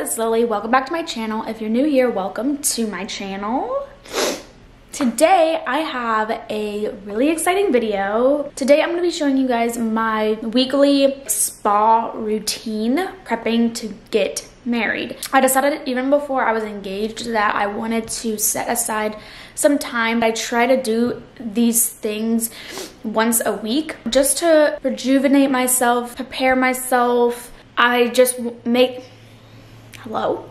it's Lily. Welcome back to my channel. If you're new here, welcome to my channel. Today, I have a really exciting video. Today, I'm gonna be showing you guys my weekly spa routine prepping to get married. I decided even before I was engaged that I wanted to set aside some time. I try to do these things once a week just to rejuvenate myself, prepare myself. I just make hello.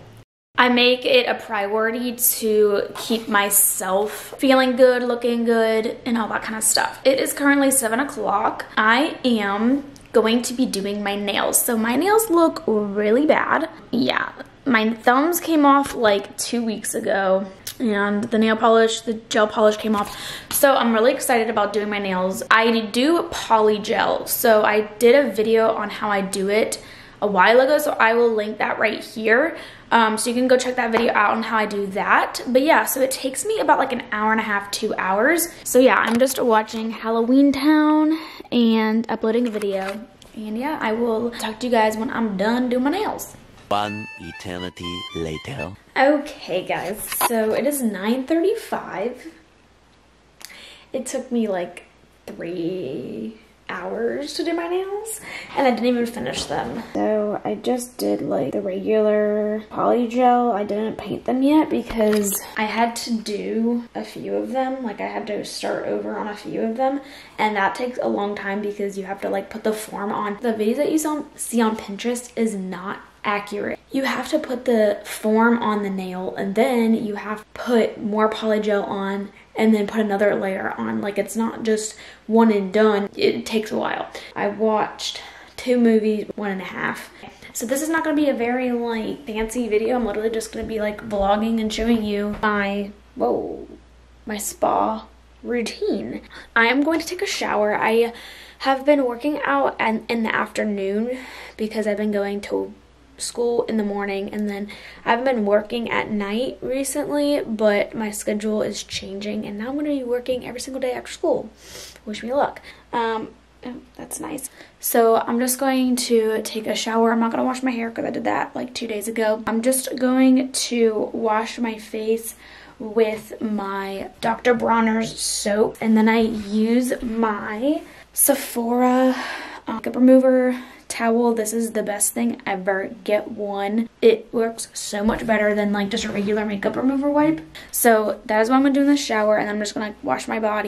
I make it a priority to keep myself feeling good, looking good, and all that kind of stuff. It is currently 7 o'clock. I am going to be doing my nails. So my nails look really bad. Yeah, my thumbs came off like two weeks ago and the nail polish, the gel polish came off. So I'm really excited about doing my nails. I do polygel. So I did a video on how I do it a while ago, so I will link that right here. Um, so you can go check that video out on how I do that. But yeah, so it takes me about like an hour and a half, two hours. So yeah, I'm just watching Halloweentown and uploading a video. And yeah, I will talk to you guys when I'm done doing my nails. One eternity later. Okay guys, so it is 9.35. It took me like three hours to do my nails and I didn't even finish them. So I just did like the regular polygel. I didn't paint them yet because I had to do a few of them. Like I had to start over on a few of them and that takes a long time because you have to like put the form on. The videos that you see on Pinterest is not accurate. You have to put the form on the nail and then you have to put more polygel on and then put another layer on. Like it's not just one and done. It takes a while. I watched two movies, one and a half. So this is not gonna be a very like fancy video. I'm literally just gonna be like vlogging and showing you my, whoa, my spa routine. I am going to take a shower. I have been working out in, in the afternoon because I've been going to school in the morning and then I've been working at night recently but my schedule is changing and now I'm going to be working every single day after school. Wish me luck. Um, oh, that's nice. So I'm just going to take a shower. I'm not going to wash my hair because I did that like two days ago. I'm just going to wash my face with my Dr. Bronner's soap and then I use my Sephora um, makeup remover towel. This is the best thing ever. Get one. It works so much better than like just a regular makeup remover wipe. So that is what I'm gonna do in the shower and I'm just gonna wash my body.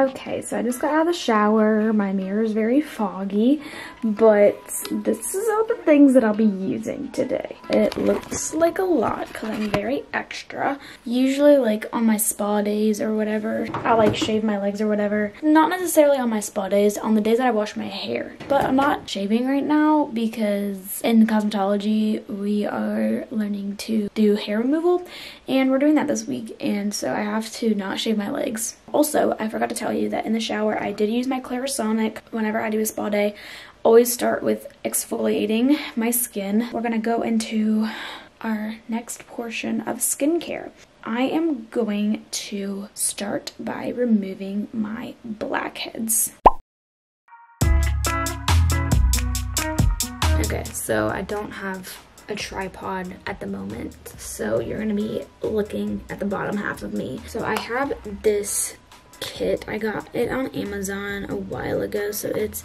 Okay, so I just got out of the shower. My mirror is very foggy, but this is all the things that I'll be using today. It looks like a lot because I'm very extra. Usually like on my spa days or whatever, I'll like shave my legs or whatever. Not necessarily on my spa days, on the days that I wash my hair. But I'm not shaving right now because in cosmetology, we are learning to do hair removal and we're doing that this week. And so I have to not shave my legs. Also, I forgot to tell you that in the shower, I did use my Clarisonic whenever I do a spa day. Always start with exfoliating my skin. We're gonna go into our next portion of skincare. I am going to start by removing my blackheads. Okay, so I don't have a tripod at the moment so you're gonna be looking at the bottom half of me so I have this kit. I got it on Amazon a while ago. So it's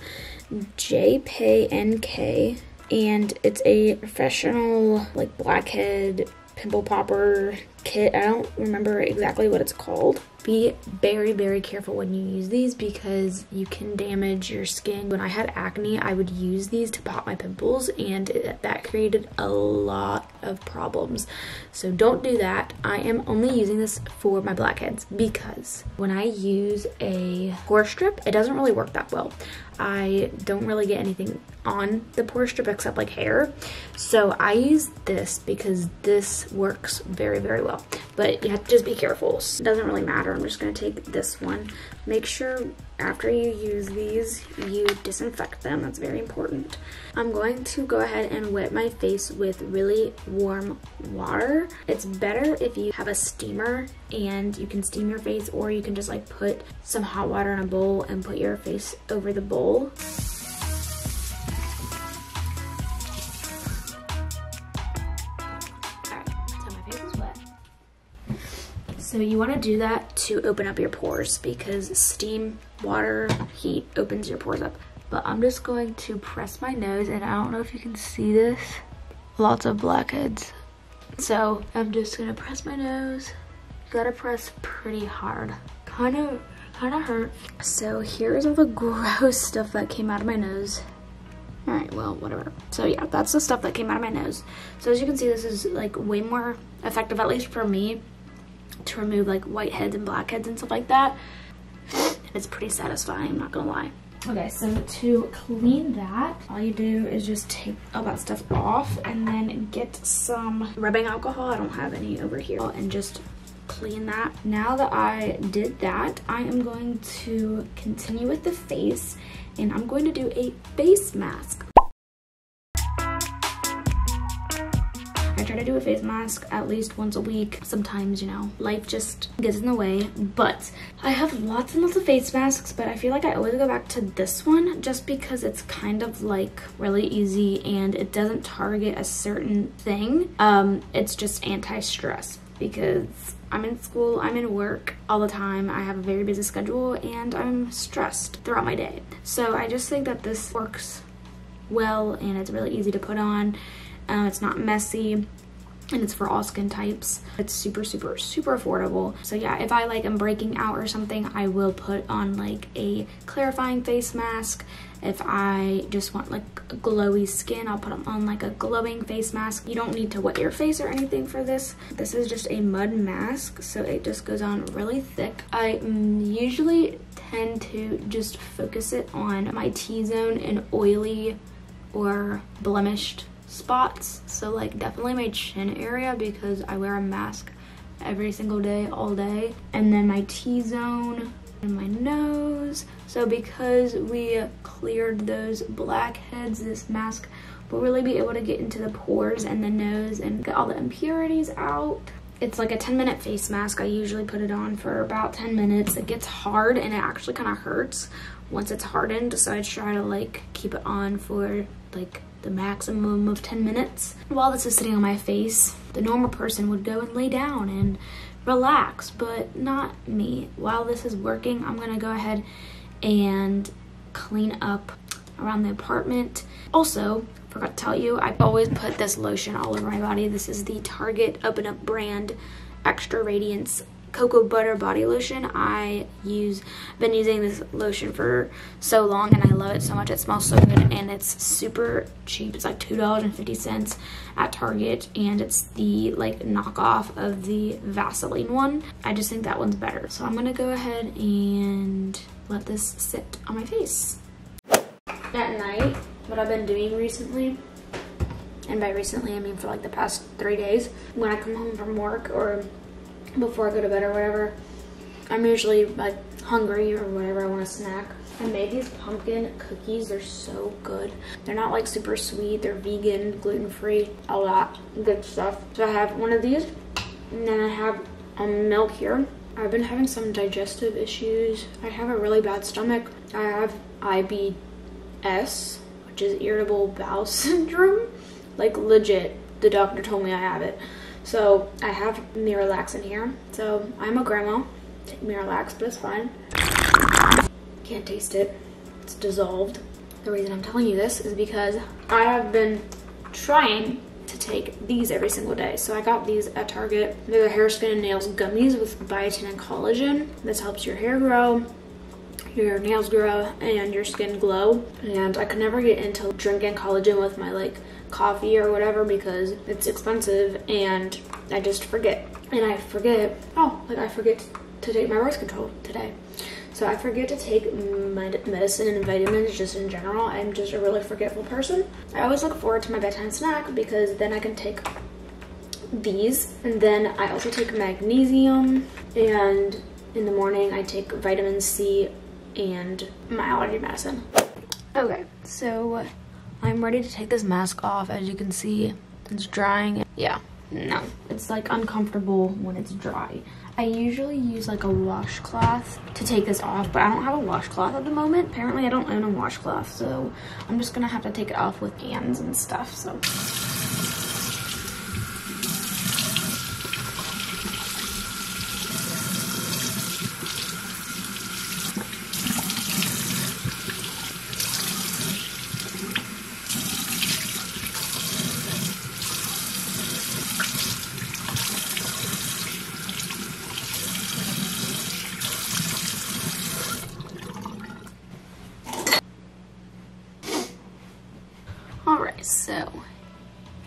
JPNK and it's a professional like blackhead pimple popper kit. I don't remember exactly what it's called. Be very, very careful when you use these because you can damage your skin. When I had acne, I would use these to pop my pimples and it, that created a lot of problems. So don't do that. I am only using this for my blackheads because when I use a pore strip, it doesn't really work that well. I don't really get anything on the pore strip except like hair. So I use this because this works very, very well. But you have to just be careful. It doesn't really matter. I'm just gonna take this one. Make sure after you use these, you disinfect them. That's very important. I'm going to go ahead and wet my face with really warm water. It's better if you have a steamer and you can steam your face or you can just like put some hot water in a bowl and put your face over the bowl. So you want to do that to open up your pores because steam, water, heat opens your pores up. But I'm just going to press my nose and I don't know if you can see this. Lots of blackheads. So I'm just gonna press my nose. Gotta press pretty hard. Kind of, kind of hurt. So here's all the gross stuff that came out of my nose. All right, well, whatever. So yeah, that's the stuff that came out of my nose. So as you can see, this is like way more effective, at least for me, to remove like whiteheads and blackheads and stuff like that. It's pretty satisfying, I'm not gonna lie. Okay, so to clean that, all you do is just take all that stuff off and then get some rubbing alcohol. I don't have any over here. And just clean that. Now that I did that, I am going to continue with the face and I'm going to do a face mask. Try to do a face mask at least once a week. Sometimes, you know, life just gets in the way. But I have lots and lots of face masks, but I feel like I always go back to this one just because it's kind of like really easy and it doesn't target a certain thing. Um, it's just anti-stress because I'm in school, I'm in work all the time. I have a very busy schedule and I'm stressed throughout my day. So I just think that this works well and it's really easy to put on. Um, it's not messy and it's for all skin types. It's super, super, super affordable. So yeah, if I like am breaking out or something, I will put on like a clarifying face mask. If I just want like glowy skin, I'll put on like a glowing face mask. You don't need to wet your face or anything for this. This is just a mud mask, so it just goes on really thick. I usually tend to just focus it on my T-zone and oily or blemished spots. So like definitely my chin area because I wear a mask every single day, all day. And then my T-zone and my nose. So because we cleared those blackheads, this mask will really be able to get into the pores and the nose and get all the impurities out. It's like a 10 minute face mask. I usually put it on for about 10 minutes. It gets hard and it actually kind of hurts once it's hardened. So I try to like keep it on for like the maximum of 10 minutes. While this is sitting on my face, the normal person would go and lay down and relax, but not me. While this is working, I'm gonna go ahead and clean up around the apartment. Also, forgot to tell you, I always put this lotion all over my body. This is the Target Up and Up brand Extra Radiance cocoa butter body lotion. I use, been using this lotion for so long and I love it so much. It smells so good and it's super cheap. It's like $2.50 at Target and it's the like knockoff of the Vaseline one. I just think that one's better. So I'm gonna go ahead and let this sit on my face. At night, what I've been doing recently and by recently I mean for like the past three days when I come home from work or before I go to bed or whatever. I'm usually like hungry or whatever, I want a snack. I made these pumpkin cookies, they're so good. They're not like super sweet, they're vegan, gluten-free, a lot good stuff. So I have one of these and then I have um, milk here. I've been having some digestive issues. I have a really bad stomach. I have IBS, which is irritable bowel syndrome. Like legit, the doctor told me I have it. So I have Miralax in here. So I'm a grandma. Take Miralax, but it's fine. Can't taste it. It's dissolved. The reason I'm telling you this is because I have been trying to take these every single day. So I got these at Target. They're the hair, skin, and nails gummies with biotin and collagen. This helps your hair grow, your nails grow, and your skin glow. And I could never get into drinking collagen with my like coffee or whatever because it's expensive and I just forget. And I forget, oh, like I forget to take my birth control today. So I forget to take medicine and vitamins just in general. I'm just a really forgetful person. I always look forward to my bedtime snack because then I can take these. And then I also take magnesium and in the morning I take vitamin C and my allergy medicine. Okay, so I'm ready to take this mask off. As you can see, it's drying. Yeah, no, it's like uncomfortable when it's dry. I usually use like a washcloth to take this off, but I don't have a washcloth at the moment. Apparently I don't own a washcloth, so I'm just gonna have to take it off with hands and stuff, so. so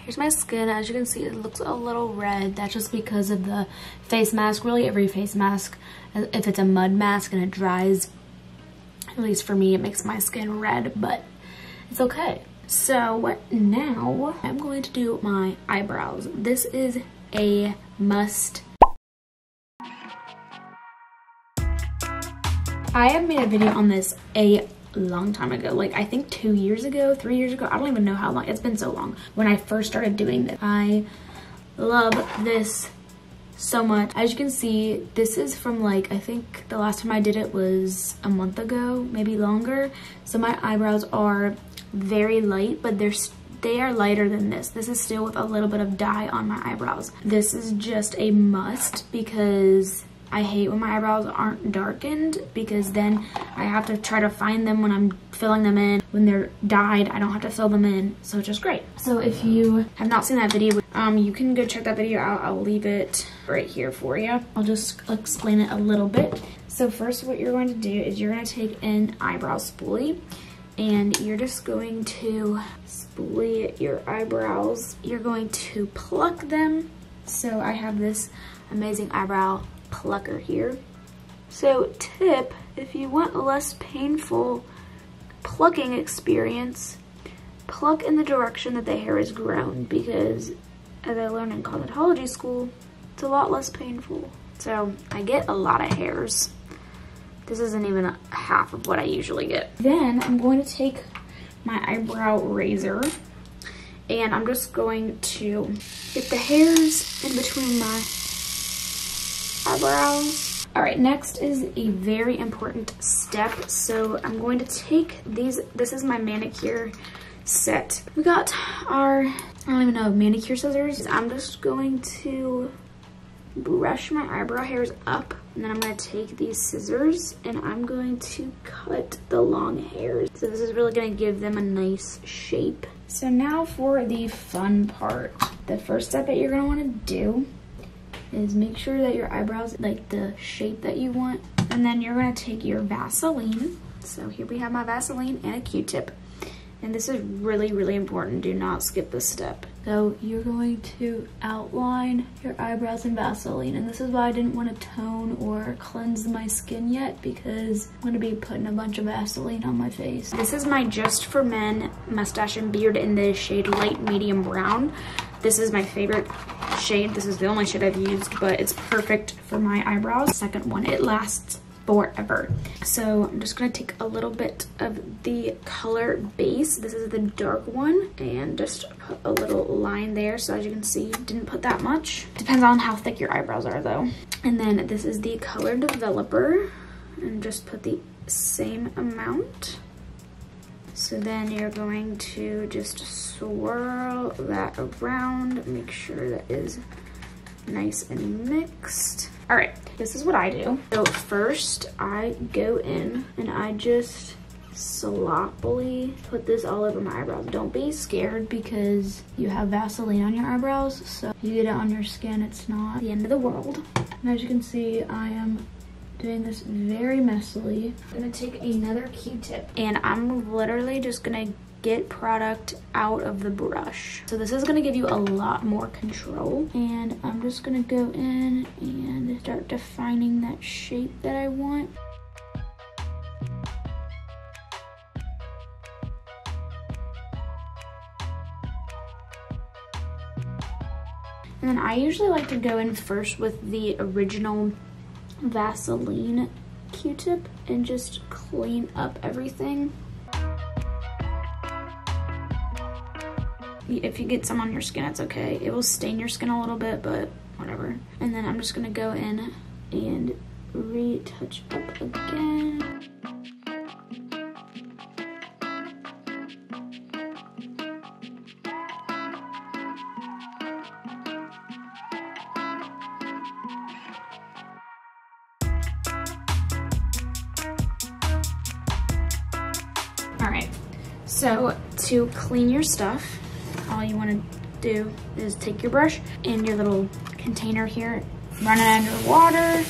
here's my skin. As you can see, it looks a little red. That's just because of the face mask. Really, every face mask, if it's a mud mask and it dries, at least for me, it makes my skin red, but it's okay. So what now I'm going to do my eyebrows. This is a must. I have made a video on this a long time ago. Like i think two years ago three years ago i don't even know how long it's been so long. When i first started doing this i love this so much. As you can see this is from like i think the last time i did it was a month ago maybe longer. So my eyebrows are very light but they're they are lighter than this. This is still with a little bit of dye on my eyebrows. This is just a must because I hate when my eyebrows aren't darkened because then I have to try to find them when I'm filling them in. When they're dyed, I don't have to fill them in, so it's just great. So if you have not seen that video, um, you can go check that video out. I'll leave it right here for you. I'll just explain it a little bit. So first what you're going to do is you're going to take an eyebrow spoolie and you're just going to spoolie your eyebrows. You're going to pluck them. So I have this amazing eyebrow plucker here. So tip, if you want a less painful plucking experience, pluck in the direction that the hair is grown because as I learned in cosmetology school, it's a lot less painful. So I get a lot of hairs. This isn't even half of what I usually get. Then I'm going to take my eyebrow razor and I'm just going to get the hairs in between my eyebrows. All right, next is a very important step. So I'm going to take these, this is my manicure set. We got our, I don't even know, manicure scissors. I'm just going to brush my eyebrow hairs up and then I'm going to take these scissors and I'm going to cut the long hairs. So this is really going to give them a nice shape. So now for the fun part. The first step that you're going to want to do is make sure that your eyebrows like the shape that you want. And then you're gonna take your Vaseline. So here we have my Vaseline and a Q-tip. And this is really, really important. Do not skip this step. So you're going to outline your eyebrows in Vaseline. And this is why I didn't want to tone or cleanse my skin yet because I'm going to be putting a bunch of Vaseline on my face. This is my Just For Men mustache and beard in the shade light medium brown. This is my favorite shade. This is the only shade I've used, but it's perfect for my eyebrows. Second one, it lasts forever. So I'm just gonna take a little bit of the color base. This is the dark one and just put a little line there. So as you can see, didn't put that much. Depends on how thick your eyebrows are though. And then this is the color developer and just put the same amount. So then you're going to just swirl that around, make sure that is nice and mixed. All right, this is what I do. So first I go in and I just sloppily put this all over my eyebrows. Don't be scared because you have Vaseline on your eyebrows. So you get it on your skin, it's not the end of the world. And as you can see, I am doing this very messily. I'm gonna take another Q-tip and I'm literally just gonna get product out of the brush. So this is gonna give you a lot more control and I'm just gonna go in and start defining that shape that I want. And then I usually like to go in first with the original Vaseline Q-tip and just clean up everything. If you get some on your skin, it's okay. It will stain your skin a little bit, but whatever. And then I'm just gonna go in and retouch up again. So to clean your stuff, all you wanna do is take your brush and your little container here, run it under water,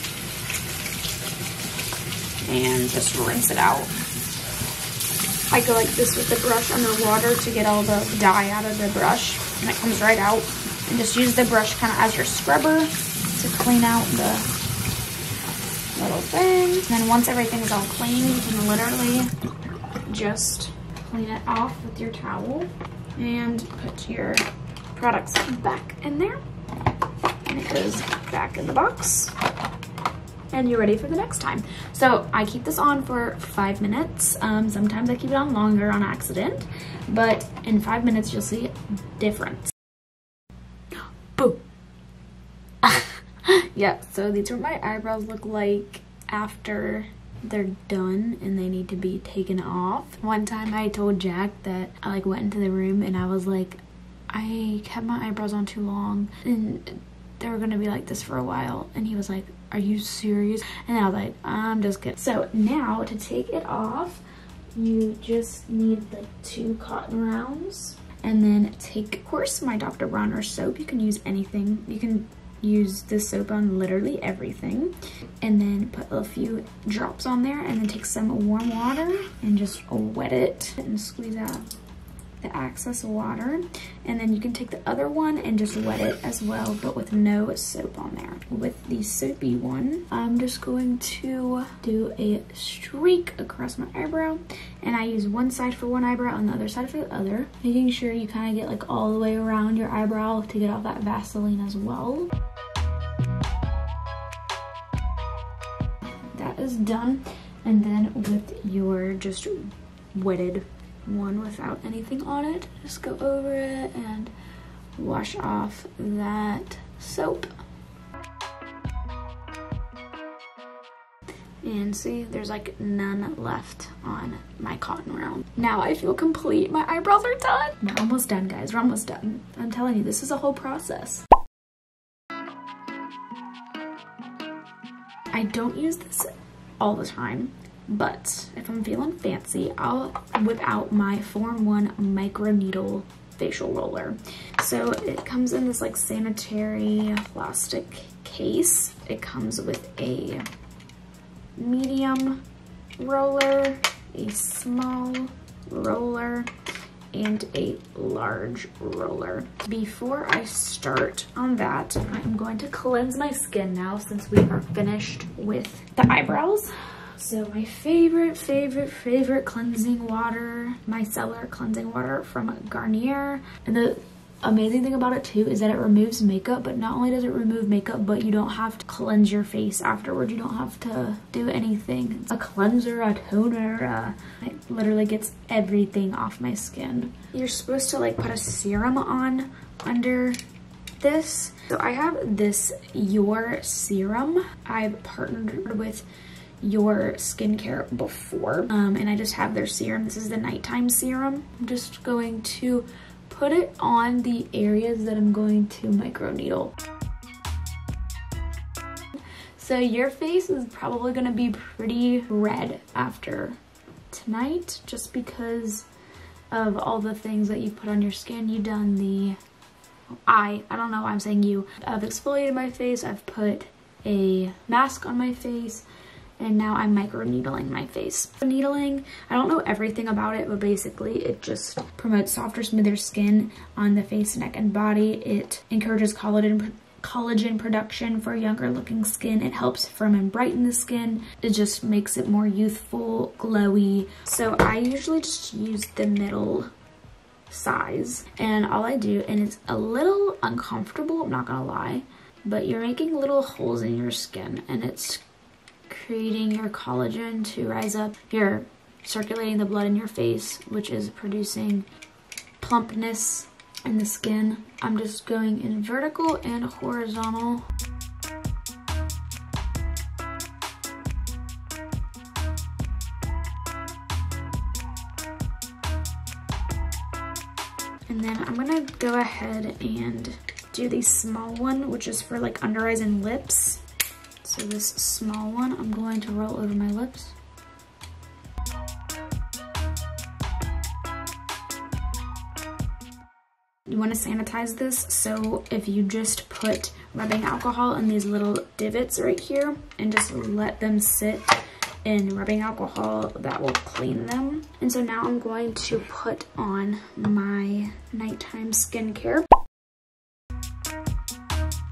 and just rinse it out. I go like this with the brush underwater to get all the dye out of the brush and it comes right out. And just use the brush kind of as your scrubber to clean out the little things. And then once everything's all clean, you can literally just clean it off with your towel and put your products back in there. And it goes back in the box and you're ready for the next time. So I keep this on for five minutes. Um, sometimes I keep it on longer on accident, but in five minutes you'll see difference. Boom. yeah, so these are my eyebrows look like after they're done and they need to be taken off. One time I told Jack that I like went into the room and I was like, I kept my eyebrows on too long and they were gonna be like this for a while. And he was like, are you serious? And I was like, I'm just kidding. So now to take it off, you just need the two cotton rounds and then take, of course, my Dr. Bronner soap. You can use anything. You can use this soap on literally everything and then put a few drops on there and then take some warm water and just wet it and squeeze out the excess water. And then you can take the other one and just wet it as well but with no soap on there. With the soapy one i'm just going to do a streak across my eyebrow and i use one side for one eyebrow and the other side for the other making sure you kind of get like all the way around your eyebrow to get all that vaseline as well is done and then with your just wetted one without anything on it. Just go over it and wash off that soap. And see, there's like none left on my cotton round. Now I feel complete. My eyebrows are done. We're almost done, guys. We're almost done. I'm telling you, this is a whole process. I don't use this all the time but if I'm feeling fancy, I'll whip out my Form 1 micro needle facial roller. So it comes in this like sanitary plastic case. It comes with a medium roller, a small roller, and a large roller. Before I start on that, I'm going to cleanse my skin now since we are finished with the eyebrows. So my favorite, favorite, favorite cleansing water, micellar cleansing water from Garnier. And the amazing thing about it too is that it removes makeup, but not only does it remove makeup, but you don't have to cleanse your face afterwards. You don't have to do anything. It's a cleanser, a toner, uh, it literally gets everything off my skin. You're supposed to like put a serum on under this. So I have this Your Serum. I've partnered with your skincare before. Um, and I just have their serum. This is the nighttime serum. I'm just going to put it on the areas that I'm going to microneedle. So your face is probably gonna be pretty red after tonight just because of all the things that you put on your skin. You done the, I, I don't know why I'm saying you. I've exfoliated my face, I've put a mask on my face, and now I'm micro needling my face. Needling, I don't know everything about it, but basically it just promotes softer, smoother skin on the face, neck, and body. It encourages collagen collagen production for younger looking skin. It helps firm and brighten the skin. It just makes it more youthful, glowy. So I usually just use the middle size and all I do, and it's a little uncomfortable, I'm not gonna lie, but you're making little holes in your skin and it's creating your collagen to rise up. You're circulating the blood in your face, which is producing plumpness in the skin. I'm just going in vertical and horizontal. And then I'm gonna go ahead and do the small one, which is for like under eyes and lips. So this small one, I'm going to roll over my lips. You want to sanitize this, so if you just put rubbing alcohol in these little divots right here and just let them sit in rubbing alcohol that will clean them. And so now I'm going to put on my nighttime skincare.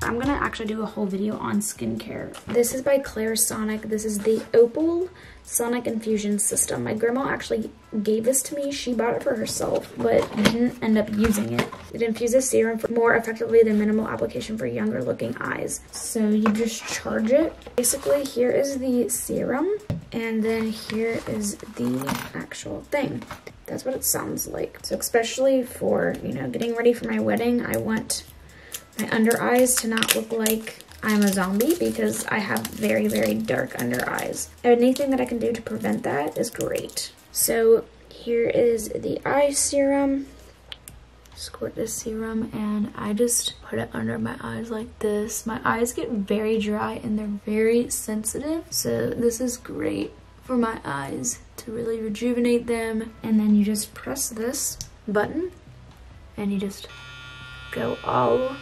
I'm gonna actually do a whole video on skincare. This is by Clarisonic. This is the Opal Sonic Infusion System. My grandma actually gave this to me. She bought it for herself, but didn't end up using it. It infuses serum more effectively than minimal application for younger looking eyes. So you just charge it. Basically, here is the serum, and then here is the actual thing. That's what it sounds like. So especially for, you know, getting ready for my wedding, I want my under eyes to not look like I'm a zombie because I have very, very dark under eyes. Anything that I can do to prevent that is great. So here is the eye serum. Squirt this serum and I just put it under my eyes like this. My eyes get very dry and they're very sensitive. So this is great for my eyes to really rejuvenate them. And then you just press this button and you just go all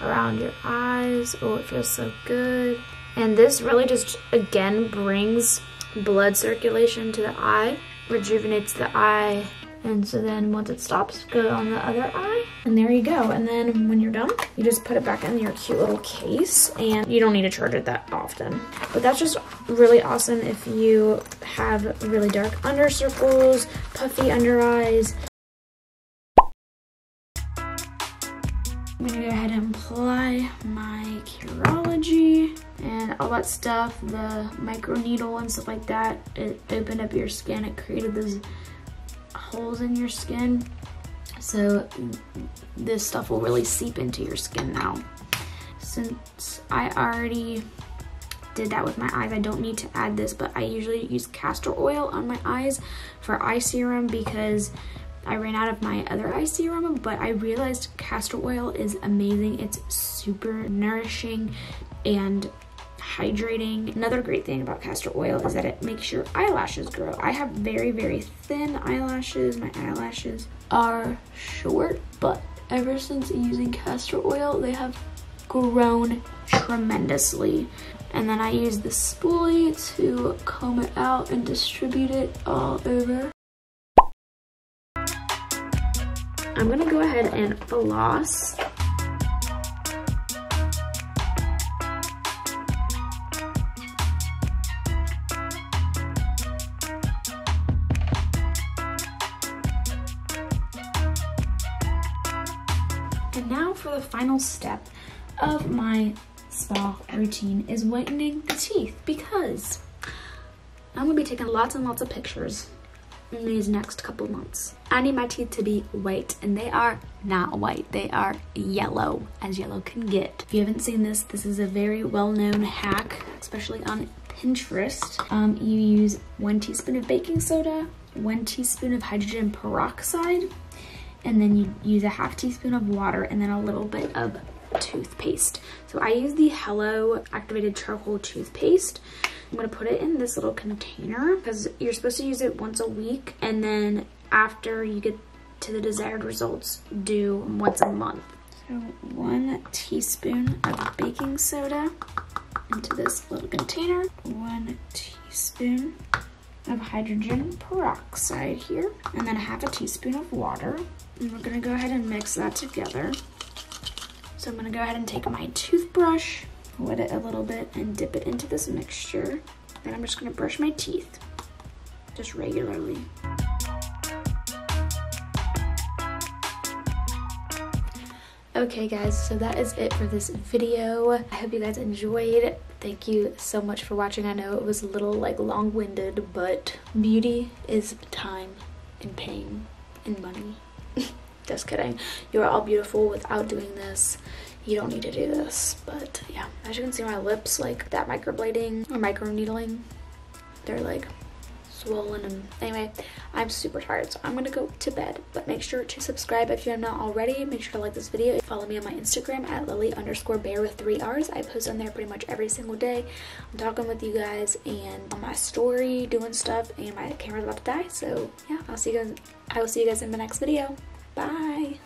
around your eyes. Oh, it feels so good. And this really just, again, brings blood circulation to the eye, rejuvenates the eye. And so then once it stops, go on the other eye. And there you go. And then when you're done, you just put it back in your cute little case and you don't need to charge it that often. But that's just really awesome if you have really dark under circles, puffy under eyes, I'm gonna go ahead and apply my Curology and all that stuff, the micro needle and stuff like that. It opened up your skin, it created those holes in your skin. So this stuff will really seep into your skin now. Since I already did that with my eyes, I don't need to add this, but I usually use castor oil on my eyes for eye serum because I ran out of my other eye serum, but I realized castor oil is amazing. It's super nourishing and hydrating. Another great thing about castor oil is that it makes your eyelashes grow. I have very, very thin eyelashes. My eyelashes are short, but ever since using castor oil, they have grown tremendously. And then I use the spoolie to comb it out and distribute it all over. I'm gonna go ahead and floss. And now for the final step of my spa routine is whitening the teeth because I'm gonna be taking lots and lots of pictures in these next couple months. I need my teeth to be white and they are not white. They are yellow as yellow can get. If you haven't seen this, this is a very well-known hack, especially on Pinterest. Um, you use one teaspoon of baking soda, one teaspoon of hydrogen peroxide, and then you use a half teaspoon of water and then a little bit of toothpaste. So I use the Hello Activated Charcoal Toothpaste. I'm gonna put it in this little container because you're supposed to use it once a week and then after you get to the desired results, do once a month. So one teaspoon of baking soda into this little container, one teaspoon of hydrogen peroxide here, and then half a teaspoon of water. And we're gonna go ahead and mix that together. So I'm gonna go ahead and take my toothbrush, wet it a little bit, and dip it into this mixture. Then I'm just gonna brush my teeth, just regularly. Okay guys, so that is it for this video. I hope you guys enjoyed. Thank you so much for watching. I know it was a little like long-winded, but beauty is time and pain and money. Just kidding. You are all beautiful without doing this. You don't need to do this. But yeah, as you can see my lips, like that microblading or micro needling, they're like swollen and anyway i'm super tired so i'm gonna go to bed. But make sure to subscribe if you have not already. Make sure to like this video. Follow me on my instagram at lily underscore bayer with three r's. I post on there pretty much every single day. I'm talking with you guys and on my story doing stuff and my camera's about to die. So yeah i'll see you guys i will see you guys in the next video bye